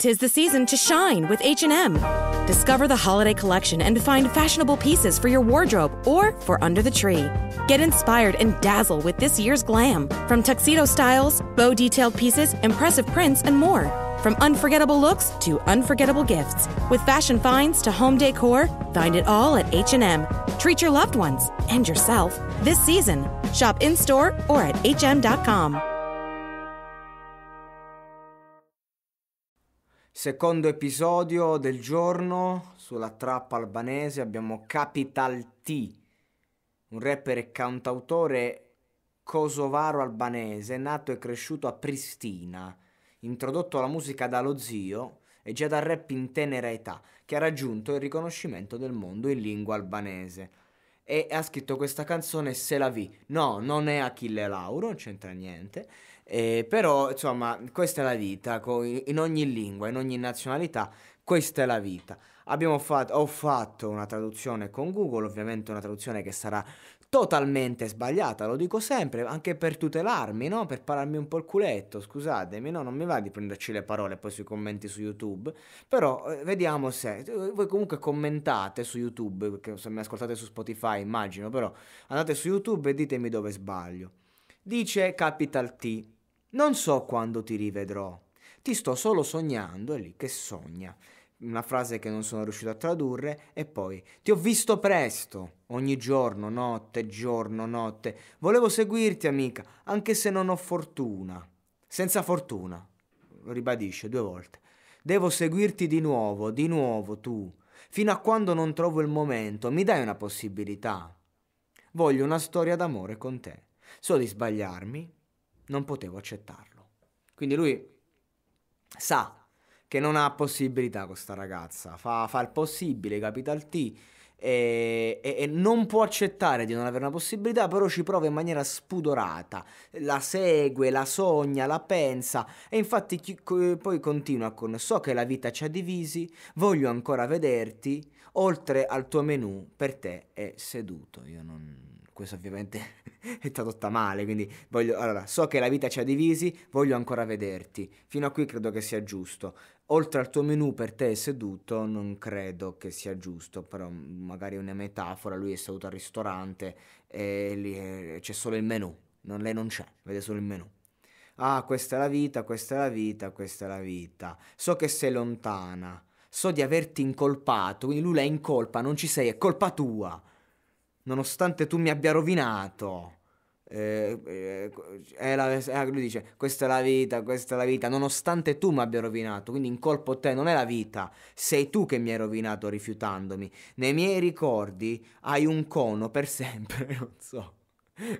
Tis the season to shine with H&M. Discover the holiday collection and find fashionable pieces for your wardrobe or for under the tree. Get inspired and dazzle with this year's glam. From tuxedo styles, bow detailed pieces, impressive prints, and more. From unforgettable looks to unforgettable gifts. With fashion finds to home decor, find it all at H&M. Treat your loved ones and yourself this season. Shop in-store or at hm.com. Secondo episodio del giorno sulla trappa albanese abbiamo Capital T, un rapper e cantautore kosovaro albanese, nato e cresciuto a Pristina, introdotto alla musica dallo zio e già dal rap in tenera età, che ha raggiunto il riconoscimento del mondo in lingua albanese. E ha scritto questa canzone Se la vi. No, non è Achille Lauro, non c'entra niente eh, però, insomma, questa è la vita, in ogni lingua, in ogni nazionalità, questa è la vita. Fatto, ho fatto una traduzione con Google, ovviamente una traduzione che sarà totalmente sbagliata, lo dico sempre, anche per tutelarmi, no? Per pararmi un po' il culetto, scusatemi, no? Non mi va di prenderci le parole poi sui commenti su YouTube, però eh, vediamo se... Voi comunque commentate su YouTube, perché se mi ascoltate su Spotify immagino, però andate su YouTube e ditemi dove sbaglio. Dice Capital T, non so quando ti rivedrò. Ti sto solo sognando, è lì che sogna. Una frase che non sono riuscito a tradurre e poi ti ho visto presto, ogni giorno, notte, giorno, notte. Volevo seguirti, amica, anche se non ho fortuna. Senza fortuna, ribadisce due volte. Devo seguirti di nuovo, di nuovo tu, fino a quando non trovo il momento. Mi dai una possibilità? Voglio una storia d'amore con te. So di sbagliarmi, non potevo accettarlo. Quindi lui sa che non ha possibilità questa ragazza, fa, fa il possibile, capital T, e, e, e, non può accettare di non avere una possibilità, però ci prova in maniera spudorata, la segue, la sogna, la pensa e infatti chi, poi continua con so che la vita ci ha divisi, voglio ancora vederti, oltre al tuo menù per te è seduto. Io non questo ovviamente è tradotta male, quindi voglio, allora, so che la vita ci ha divisi, voglio ancora vederti. Fino a qui credo che sia giusto. Oltre al tuo menù per te seduto, non credo che sia giusto, però magari è una metafora, lui è seduto al ristorante e lì è, c'è solo il menù, non, lei non c'è, vede solo il menù. Ah, questa è la vita, questa è la vita, questa è la vita. So che sei lontana, so di averti incolpato, quindi lui la incolpa, non ci sei, è colpa tua nonostante tu mi abbia rovinato. Eh, eh, la, eh, lui dice questa è la vita, questa è la vita, nonostante tu mi abbia rovinato, quindi in colpo te non è la vita, sei tu che mi hai rovinato rifiutandomi. Nei miei ricordi hai un cono per sempre, non so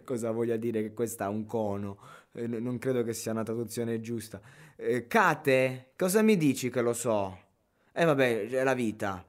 cosa voglia dire che questo ha un cono, eh, non credo che sia una traduzione giusta. Eh, Kate, cosa mi dici che lo so? E eh, vabbè, è la vita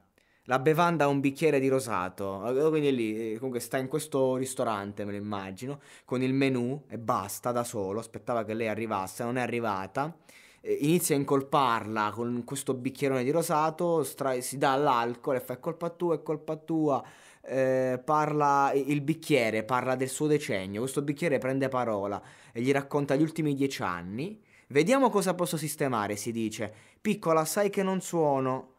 la bevanda a un bicchiere di rosato. Quindi lì, eh, comunque sta in questo ristorante, me lo immagino, con il menù e basta da solo, aspettava che lei arrivasse, non è arrivata. Eh, inizia a incolparla con questo bicchierone di rosato, stra- si dà all'alcol e fa è colpa tua, è colpa tua. Eh, parla il bicchiere, parla del suo decennio. Questo bicchiere prende parola e gli racconta gli ultimi dieci anni. Vediamo cosa posso sistemare, si dice. Piccola, sai che non suono.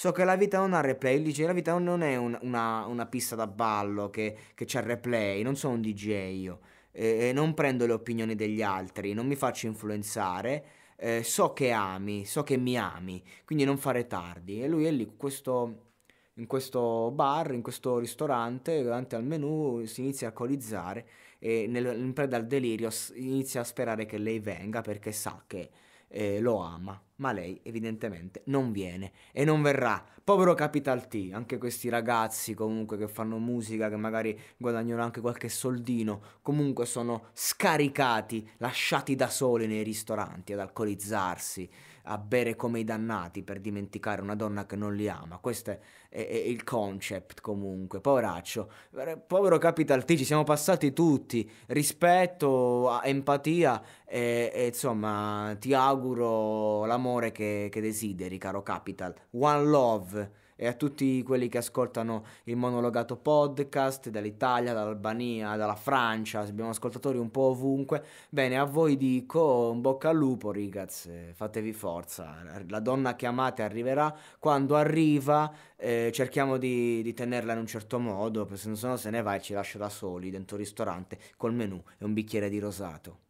So che la vita non ha replay, il DJ, la vita non è un, una, una, pista da ballo che, che c'ha replay, non sono un DJ io, eh, non prendo le opinioni degli altri, non mi faccio influenzare, eh, so che ami, so che mi ami, quindi non fare tardi. E lui è lì, questo, in questo bar, in questo ristorante, davanti al menù, si inizia a alcolizzare e nel, in preda al delirio inizia a sperare che lei venga perché sa che eh, lo ama, ma lei evidentemente non viene e non verrà. Povero Capital T, anche questi ragazzi comunque che fanno musica, che magari guadagnano anche qualche soldino, comunque sono scaricati, lasciati da soli nei ristoranti ad alcolizzarsi a bere come i dannati per dimenticare una donna che non li ama. Questo è, è, è il concept comunque. Poveraccio, povero Capital T, ci siamo passati tutti. Rispetto, empatia e, e insomma ti auguro l'amore che, che desideri, caro Capital. One love e a tutti quelli che ascoltano il monologato podcast dall'Italia, dall'Albania, dalla Francia, abbiamo ascoltatori un po' ovunque. Bene, a voi dico un bocca al lupo, ragazzi, fatevi forza. La donna che amate arriverà, quando arriva eh, cerchiamo di, di, tenerla in un certo modo, se no se ne va e ci lascia da soli dentro il ristorante col menù e un bicchiere di rosato.